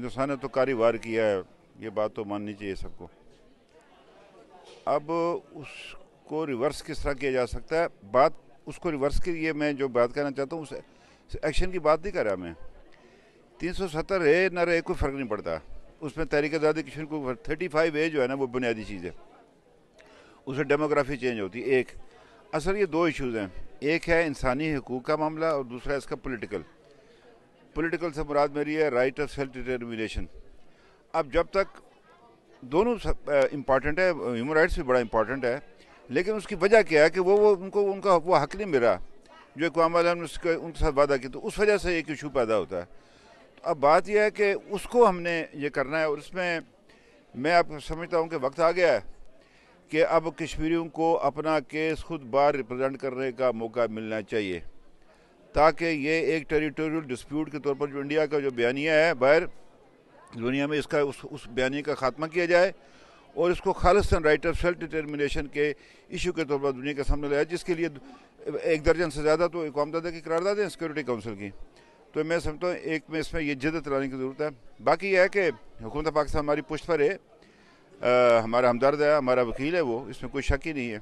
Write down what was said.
हिंदुस्तान ने तो कारी वार किया है, ये बात तो माननी चाहिए सबको। अब उसको रिवर्स किस तरह किया जा सकता है? बात, उसको रिवर्स के लिए मैं जो बात करना चाहता हूँ, उस एक्शन की बात नहीं कर रहा मैं। तीन सौ सत्तर है, न रहे, कोई फ़र्क नहीं पड़ता। उसमें तहरीक आज़ादी किशन को थर्टी फाइव ए जो है ना, वो बुनियादी चीज़ है। उसमें डेमोग्राफी चेंज होती है, एक। असल ये दो इश्यूज़ हैं। एक है इंसानी हकूक़ का मामला और दूसरा इसका पोलिटिकल पॉलिटिकल से मुराद मेरी है राइट ऑफ़ सेल्फ डिटर्मिनेशन अब जब तक दोनों इंपॉर्टेंट है ह्यूमन राइट्स भी बड़ा इंपॉर्टेंट है, लेकिन उसकी वजह क्या है कि वो वो उनको, उनका, वो हक नहीं मिला। जो अकवाम ने उसके, उनके साथ वादा किया तो उस वजह से एक इशू पैदा होता है। तो अब बात यह है कि उसको हमने ये करना है, और उसमें मैं आप समझता हूँ कि वक्त आ गया है कि अब कश्मीरियों को अपना केस खुद बार रिप्रेजेंट करने का मौका मिलना चाहिए। ताकि ये एक टेरिटोरियल डिस्प्यूट के तौर पर जो इंडिया का जो बयानिया है, बाहर दुनिया में इसका उस उस बयानी का खात्मा किया जाए और इसको Khalistan right of self determination के इशू के तौर पर दुनिया के सामने लाया, जिसके लिए एक दर्जन से ज़्यादा तो दादा की करारदाद है सिक्योरिटी काउंसिल की। तो मैं समझता हूँ, एक में इसमें यह जदत लाने की ज़रूरत है। बाकी यह है कि हुकूमत पाकिस्तान हमारी पुष्ट पर है। हमारा हमदर्द है, हमारा वकील है वो, इसमें कोई शक ही नहीं है।